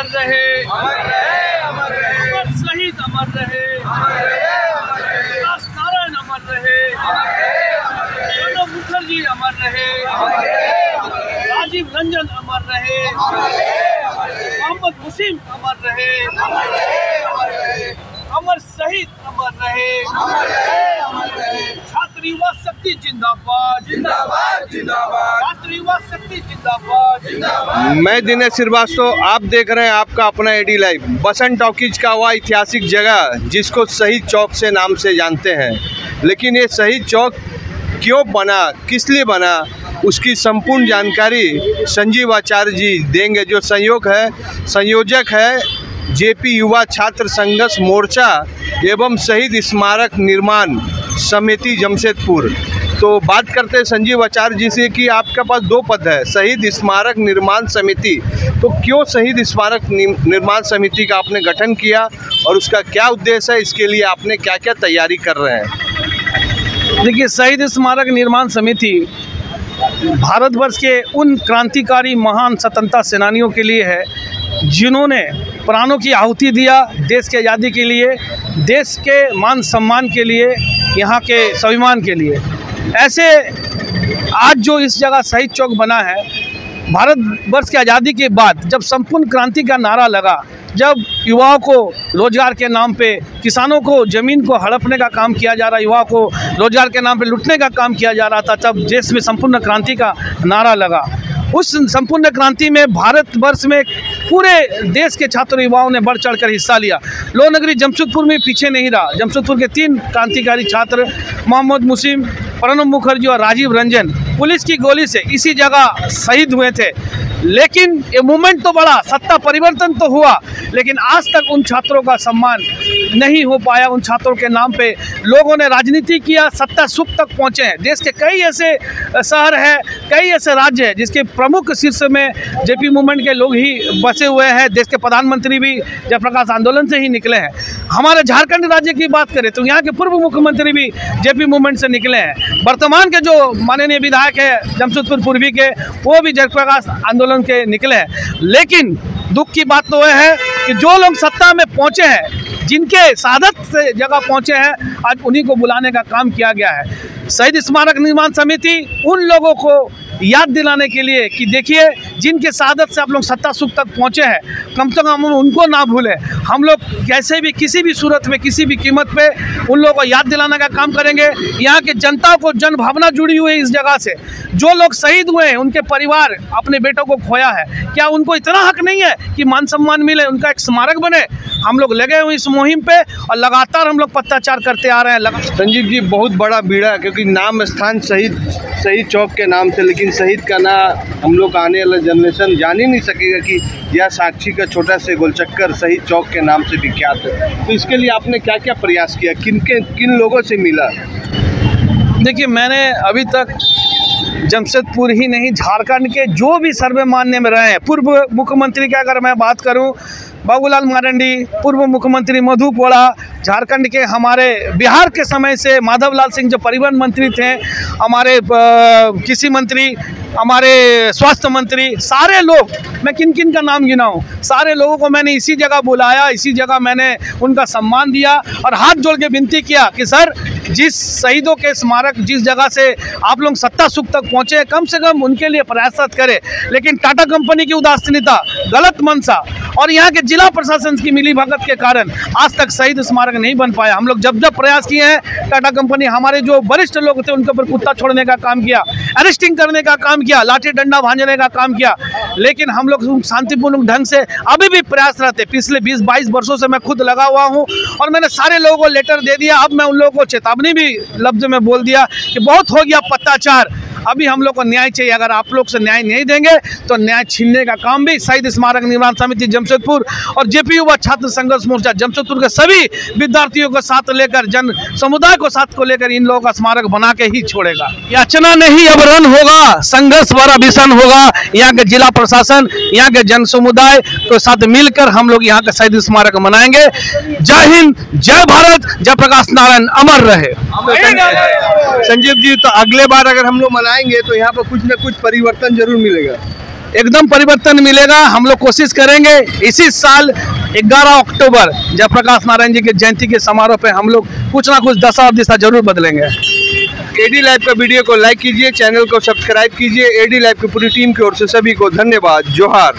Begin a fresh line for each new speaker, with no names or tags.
अमर रहे अमर रहे अमर शहीद अमर रहे नारायण अमर रहे प्रणब मुखर्जी अमर रहे राजीव रंजन अमर रहे मोहम्मद मुसीम अमर रहे अमर शहीद अमर रहे अमर रहे युवा शक्ति जिंदाबाद।
जिंदाबाद जिंदाबाद।
युवा शक्ति जिंदाबाद। जिंदाबाद।
मैं दिनेश श्रीवास्तव आप देख रहे हैं आपका अपना एडी लाइव बसंत टॉकीज का वह ऐतिहासिक जगह जिसको शहीद चौक से नाम से जानते हैं। लेकिन ये शहीद चौक क्यों बना किस लिए बना उसकी संपूर्ण जानकारी संजीव आचार्य जी देंगे जो संयोग है संयोजक है जेपी युवा छात्र संघर्ष मोर्चा एवं शहीद स्मारक निर्माण। समिति जमशेदपुर। तो बात करते हैं संजीव आचार्य जी से कि आपके पास दो पद है, शहीद स्मारक निर्माण समिति। तो क्यों शहीद स्मारक निर्माण समिति का आपने गठन किया और उसका क्या उद्देश्य है, इसके लिए आपने क्या क्या तैयारी कर रहे हैं?
देखिए, शहीद स्मारक निर्माण समिति भारतवर्ष के उन क्रांतिकारी महान स्वतंत्रता सेनानियों के लिए है, जिन्होंने प्राणों की आहुति दिया देश की आज़ादी के लिए, देश के मान सम्मान के लिए, यहाँ के स्वाभिमान के लिए। ऐसे आज जो इस जगह शहीद चौक बना है, भारतवर्ष की आज़ादी के बाद जब संपूर्ण क्रांति का नारा लगा, जब युवाओं को रोज़गार के नाम पे, किसानों को ज़मीन को हड़पने का काम किया जा रहा, युवाओं को रोज़गार के नाम पे लुटने का काम किया जा रहा था, तब देश में संपूर्ण क्रांति का नारा लगा। उस संपूर्ण क्रांति में भारतवर्ष में पूरे देश के छात्र युवाओं ने बढ़ चढ़ कर हिस्सा लिया। लो नगरी जमशेदपुर में पीछे नहीं रहा। जमशेदपुर के तीन क्रांतिकारी छात्र मोहम्मद मुसीम, प्रणब मुखर्जी और राजीव रंजन पुलिस की गोली से इसी जगह शहीद हुए थे। लेकिन ये मूवमेंट तो बड़ा सत्ता परिवर्तन तो हुआ, लेकिन आज तक उन छात्रों का सम्मान नहीं हो पाया, उन छात्रों के नाम पे लोगों ने राजनीति किया, सत्ता सुख तक पहुँचे हैं। देश के कई ऐसे शहर हैं, कई ऐसे राज्य हैं, जिसके प्रमुख शीर्ष में जेपी मूवमेंट के लोग ही बसे हुए हैं। देश के प्रधानमंत्री भी जयप्रकाश आंदोलन से ही निकले हैं। हमारे झारखंड राज्य की बात करें तो यहाँ के पूर्व मुख्यमंत्री भी जेपी मूवमेंट से निकले हैं। वर्तमान के जो माननीय विधायक है, जमशेदपुर पूर्वी के, वो भी जयप्रकाश आंदोलन के निकले हैं। लेकिन दुख की बात तो यह है कि जो लोग सत्ता में पहुँचे हैं, जिनके साधक से जगह पहुँचे हैं, आज उन्हीं को बुलाने का काम किया गया है। शहीद स्मारक निर्माण समिति उन लोगों को याद दिलाने के लिए कि देखिए जिनके सादत से आप लोग सत्ता सुख तक पहुँचे हैं, कम से कम उनको ना भूलें। हम लोग कैसे भी, किसी भी सूरत में, किसी भी कीमत पे उन लोगों को याद दिलाने का काम करेंगे। यहाँ के जनता को जन भावना जुड़ी हुई है इस जगह से। जो लोग शहीद हुए हैं, उनके परिवार अपने बेटों को खोया है, क्या उनको इतना हक नहीं है कि मान सम्मान मिले, उनका एक स्मारक बने? हम लोग लगे हुए इस मुहिम पे और लगातार हम लोग पत्राचार करते आ रहे हैं
संजीव जी बहुत बड़ा बीड़ा है क्योंकि नाम स्थान शहीद शहीद चौक के नाम से लेकिन शहीद का ना हम लोग आने वाला जनरेशन जान ही नहीं सकेगा कि यह साक्षी का छोटा से गोलचक्कर शहीद चौक के नाम से विख्यात है। तो इसके लिए आपने क्या क्या प्रयास किया? किन के किन लोगों से मिला?
देखिए मैंने अभी तक जमशेदपुर ही नहीं झारखंड के जो भी सर्वे मान्य में रहे हैं पूर्व मुख्यमंत्री की अगर मैं बात करूँ बाबूलाल मारंडी, पूर्व मुख्यमंत्री मधु कोड़ा झारखंड के हमारे, बिहार के समय से माधवलाल सिंह जो परिवहन मंत्री थे, हमारे कृषि मंत्री, हमारे स्वास्थ्य मंत्री, सारे लोग, मैं किन किन का नाम गिनाऊं? सारे लोगों को मैंने इसी जगह बुलाया, इसी जगह मैंने उनका सम्मान दिया और हाथ जोड़ के विनती किया कि, सर, जिस शहीदों के स्मारक, जिस जगह से आप लोग सत्ता सुख तक पहुँचे, कम से कम उनके लिए प्रयासरत करें। लेकिन टाटा कंपनी की उदासीनता, गलत मंशा और यहाँ के जिला प्रशासन की मिली भगत के कारण आज तक शहीद स्मारक नहीं बन पाया। हम लोग जब जब प्रयास किए हैं, टाटा कंपनी हमारे जो वरिष्ठ लोग थे, उनके ऊपर कुत्ता छोड़ने का काम किया अरेस्टिंग करने का काम किया, लाठी डंडा भांजने का काम किया, लेकिन हम लोग शांतिपूर्ण ढंग से अभी भी प्रयासरत है पिछले बीस बाईस वर्षों से मैं खुद लगा हुआ हूँ और मैंने सारे लोगों को लेटर दे दिया। अब मैं उन लोगों को चेतावनी भी लफ्ज में बोल दिया कि बहुत हो गया पत्ताचार। अभी हम लोग को न्याय चाहिए। अगर आप लोग से न्याय नहीं देंगे तो न्याय छीनने का काम भी शहीद स्मारक निर्माण समिति जमशेदपुर और जेपी युवा छात्र संघर्ष मोर्चा जमशेदपुर के सभी विद्यार्थियों को साथ लेकर, जन समुदाय को साथ को लेकर इन लोगों का स्मारक बना के ही छोड़ेगा। याचना नहीं, अब रन होगा। संघर्ष बड़ा भीषण होगा। यहाँ के जिला प्रशासन, यहाँ के जन समुदाय के साथ मिलकर हम लोग यहाँ का शहीद स्मारक मनाएँगे। जय हिंद, जय भारत। जय प्रकाश नारायण अमर रहे।
संजीव जी तो अगले बार अगर हम लोग मनाएँगे तो यहाँ पर कुछ ना कुछ परिवर्तन ज़रूर मिलेगा।
एकदम परिवर्तन मिलेगा हम लोग कोशिश करेंगे इसी साल 11 अक्टूबर जयप्रकाश नारायण जी के जयंती के समारोह पे हम लोग कुछ ना कुछ दशा और दिशा ज़रूर बदलेंगे।
एडी लाइव का वीडियो को लाइक कीजिए चैनल को सब्सक्राइब कीजिए एडी लाइव की पूरी टीम की ओर से सभी को धन्यवाद जोहार।